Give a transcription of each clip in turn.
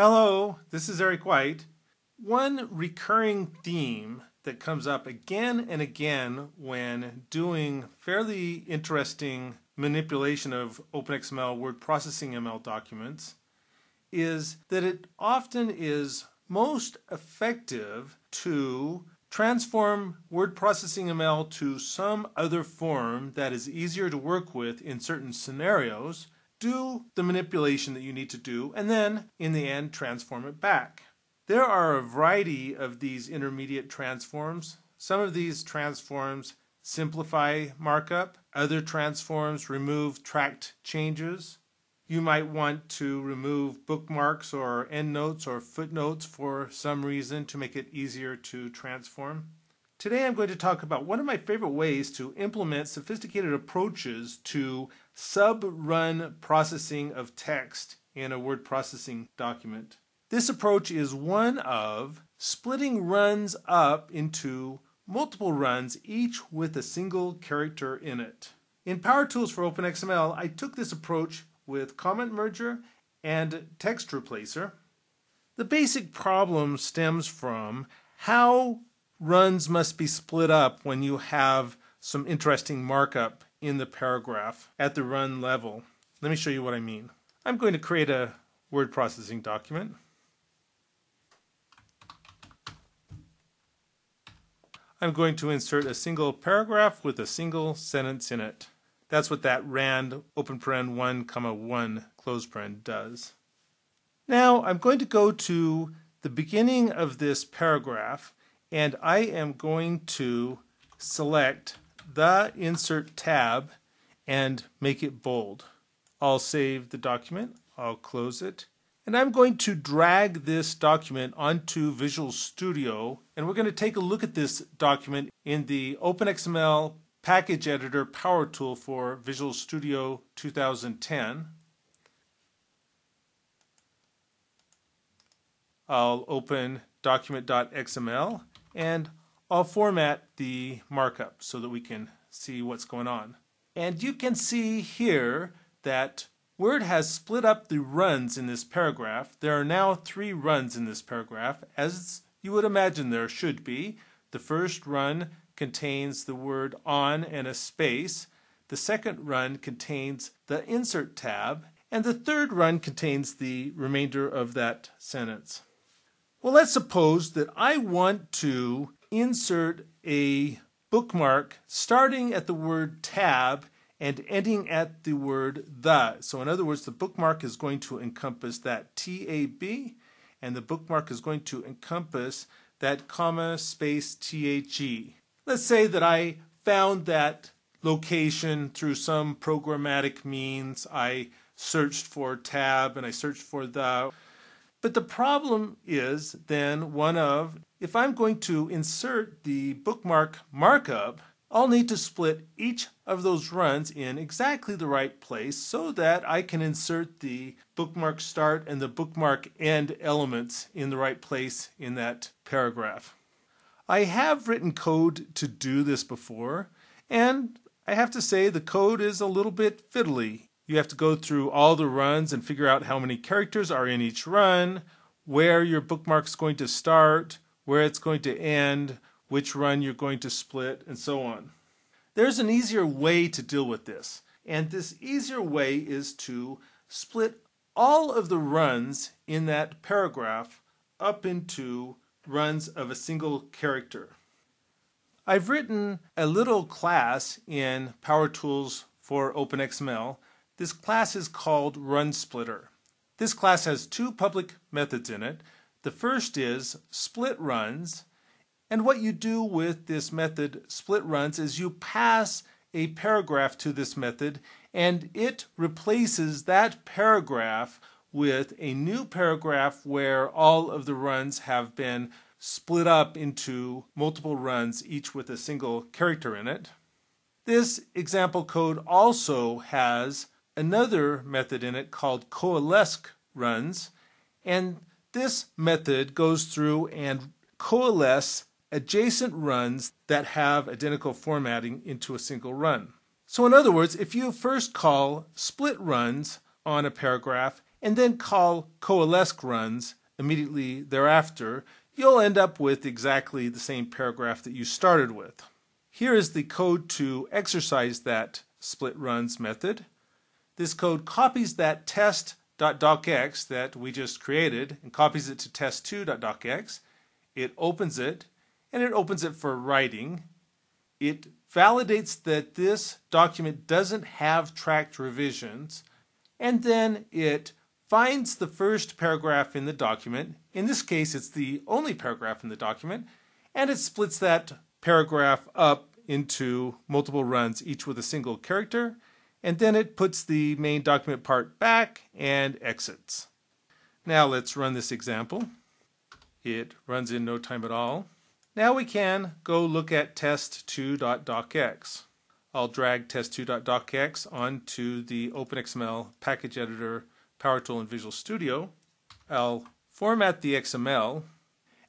Hello, this is Eric White. One recurring theme that comes up again and again when doing fairly interesting manipulation of OpenXML word processing ML documents is that it often is most effective to transform word processing ML to some other form that is easier to work with in certain scenarios, do the manipulation that you need to do, and then in the end transform it back. There are a variety of these intermediate transforms. Some of these transforms simplify markup, other transforms remove tracked changes, you might want to remove bookmarks or endnotes or footnotes for some reason to make it easier to transform. Today I'm going to talk about one of my favorite ways to implement sophisticated approaches to sub-run processing of text in a word processing document. This approach is one of splitting runs up into multiple runs, each with a single character in it. In Power Tools for OpenXML, I took this approach with comment merger and text replacer. The basic problem stems from how runs must be split up when you have some interesting markup in the paragraph at the run level. Let me show you what I mean. I'm going to create a word processing document. I'm going to insert a single paragraph with a single sentence in it. That's what that rand open paren 1 comma 1 close paren does. Now I'm going to go to the beginning of this paragraph and I am going to select the insert tab and make it bold. I'll save the document, I'll close it, and I'm going to drag this document onto Visual Studio and we're going to take a look at this document in the OpenXML package editor power tool for Visual Studio 2010. I'll open document.xml and I'll format the markup so that we can see what's going on. And you can see here that Word has split up the runs in this paragraph. There are now three runs in this paragraph, as you would imagine there should be. The first run contains the word on and a space. The second run contains the insert tab. And the third run contains the remainder of that sentence. Well, let's suppose that I want to insert a bookmark starting at the word tab and ending at the word the. So in other words, the bookmark is going to encompass that TAB and the bookmark is going to encompass that comma space THE. Let's say that I found that location through some programmatic means. I searched for tab and I searched for the. But the problem is then one of if I'm going to insert the bookmark markup, I'll need to split each of those runs in exactly the right place so that I can insert the bookmark start and the bookmark end elements in the right place in that paragraph. I have written code to do this before, and I have to say the code is a little bit fiddly. You have to go through all the runs and figure out how many characters are in each run, where your bookmark's going to start, where it's going to end, which run you're going to split, and so on. There's an easier way to deal with this, and this easier way is to split all of the runs in that paragraph up into runs of a single character. I've written a little class in Power Tools for OpenXML. This class is called RunSplitter. This class has two public methods in it. The first is split runs, and what you do with this method split runs is you pass a paragraph to this method and it replaces that paragraph with a new paragraph where all of the runs have been split up into multiple runs, each with a single character in it. This example code also has another method in it called coalesce runs, and this method goes through and coalesce adjacent runs that have identical formatting into a single run. So in other words, if you first call split runs on a paragraph and then call coalesce runs immediately thereafter, you'll end up with exactly the same paragraph that you started with. Here is the code to exercise that split runs method. This code copies that test.docx that we just created and copies it to test2.docx. It opens it and it opens it for writing. It validates that this document doesn't have tracked revisions and then it finds the first paragraph in the document. In this case, it's the only paragraph in the document, and it splits that paragraph up into multiple runs, each with a single character, and then it puts the main document part back and exits. Now let's run this example. It runs in no time at all. Now we can go look at test2.docx. I'll drag test2.docx onto the OpenXML package editor Power Tool and Visual Studio. I'll format the XML.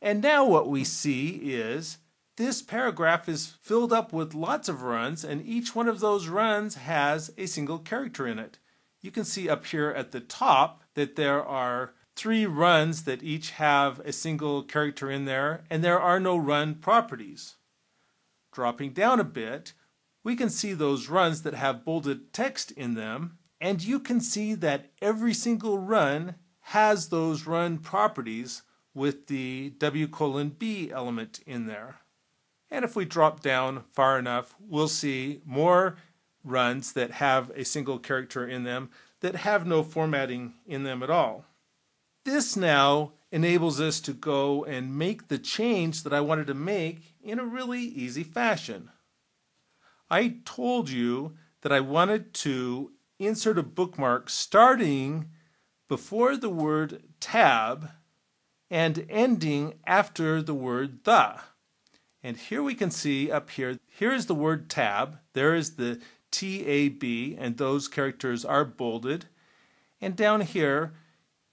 And now what we see is this paragraph is filled up with lots of runs and each one of those runs has a single character in it. You can see up here at the top that there are three runs that each have a single character in there and there are no run properties. Dropping down a bit, we can see those runs that have bolded text in them and you can see that every single run has those run properties with the W colon B element in there. And if we drop down far enough, we'll see more runs that have a single character in them that have no formatting in them at all. This now enables us to go and make the change that I wanted to make in a really easy fashion. I told you that I wanted to insert a bookmark starting before the word tab and ending after the word the. And here we can see up here, here is the word tab, there is the TAB, and those characters are bolded. And down here,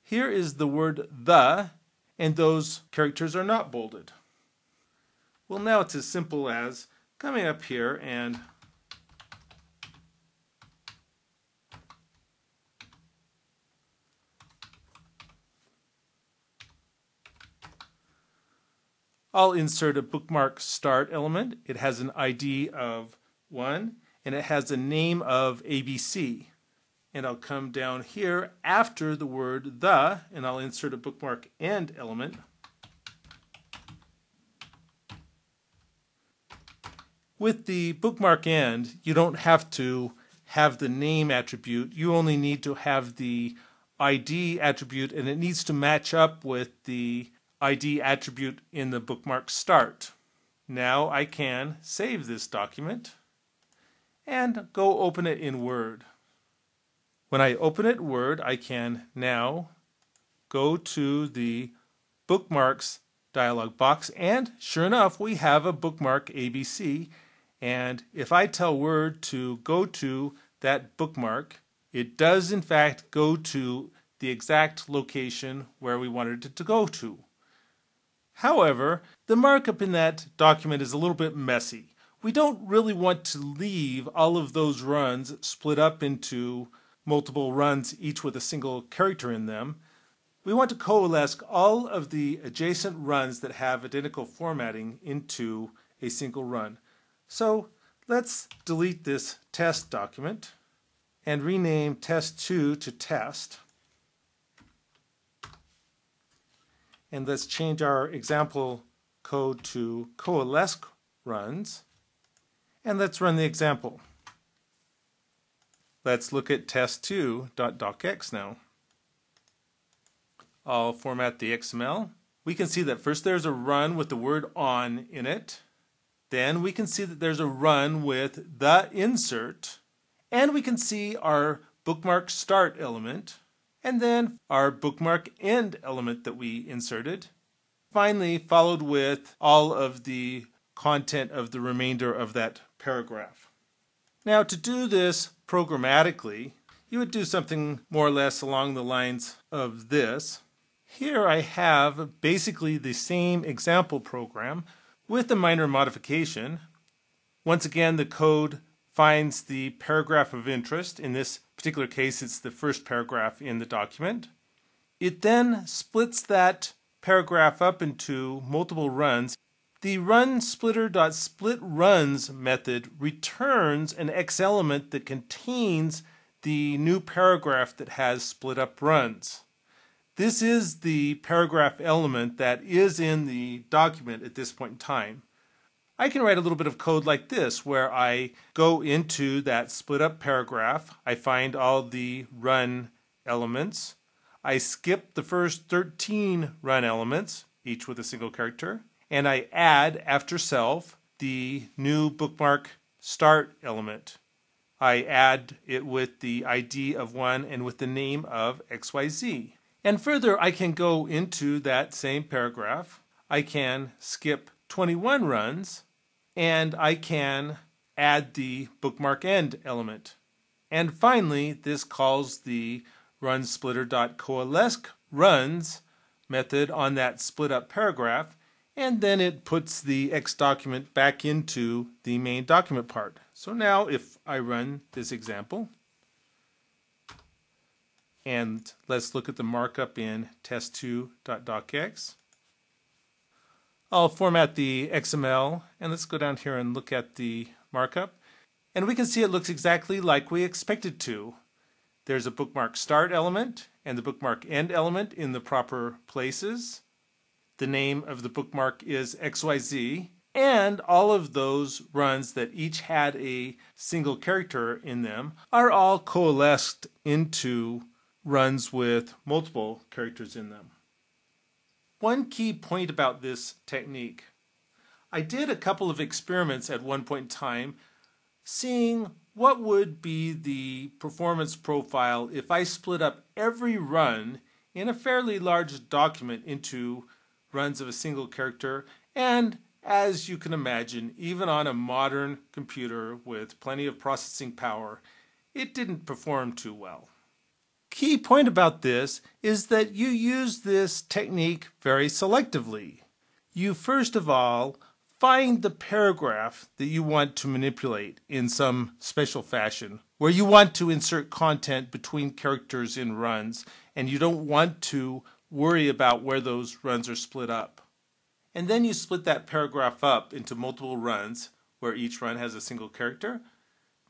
here is the word the, and those characters are not bolded. Well, now it's as simple as coming up here and I'll insert a bookmark start element. It has an ID of 1 and it has a name of ABC. And I'll come down here after the word the and I'll insert a bookmark end element. With the bookmark end, you don't have to have the name attribute. You only need to have the ID attribute and it needs to match up with the ID attribute in the bookmark start. Now I can save this document and go open it in Word. When I open it Word, I can now go to the bookmarks dialog box and sure enough we have a bookmark ABC and if I tell Word to go to that bookmark it does in fact go to the exact location where we wanted it to go to. However, the markup in that document is a little bit messy. We don't really want to leave all of those runs split up into multiple runs, each with a single character in them. We want to coalesce all of the adjacent runs that have identical formatting into a single run. So let's delete this test document and rename test2 to test. And let's change our example code to coalesce runs. And let's run the example. Let's look at test2.docx now. I'll format the XML. We can see that first there's a run with the word on in it. Then we can see that there's a run with the insert. And we can see our bookmark start element and then our bookmark end element that we inserted. Finally, followed with all of the content of the remainder of that paragraph. Now, to do this programmatically, you would do something more or less along the lines of this. Here I have basically the same example program with a minor modification. Once again, the code finds the paragraph of interest, in this particular case, it's the first paragraph in the document. It then splits that paragraph up into multiple runs. The run splitter.split runs method returns an X element that contains the new paragraph that has split up runs. This is the paragraph element that is in the document at this point in time. I can write a little bit of code like this where I go into that split up paragraph, I find all the run elements, I skip the first 13 run elements, each with a single character, and I add after self the new bookmark start element. I add it with the ID of one and with the name of XYZ. And further, I can go into that same paragraph. I can skip 21 runs and I can add the bookmark end element. And finally, this calls the run splitter.coalesce runs method on that split up paragraph, and then it puts the X document back into the main document part. So now if I run this example, and let's look at the markup in test2.docx. I'll format the XML and let's go down here and look at the markup. And we can see it looks exactly like we expected to. There's a bookmark start element and the bookmark end element in the proper places. The name of the bookmark is XYZ and all of those runs that each had a single character in them are all coalesced into runs with multiple characters in them. One key point about this technique. I did a couple of experiments at one point in time seeing what would be the performance profile if I split up every run in a fairly large document into runs of a single character and as you can imagine, even on a modern computer with plenty of processing power, it didn't perform too well key point about this is that you use this technique very selectively. You first of all find the paragraph that you want to manipulate in some special fashion, where you want to insert content between characters in runs, and you don't want to worry about where those runs are split up. And then you split that paragraph up into multiple runs, where each run has a single character.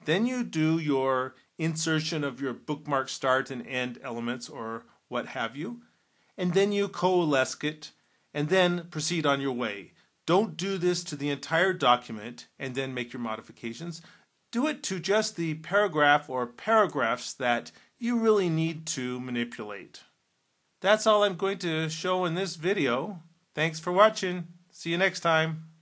Then you do your insertion of your bookmark start and end elements or what have you, and then you coalesce it and then proceed on your way. Don't do this to the entire document and then make your modifications. Do it to just the paragraph or paragraphs that you really need to manipulate. That's all I'm going to show in this video. Thanks for watching. See you next time.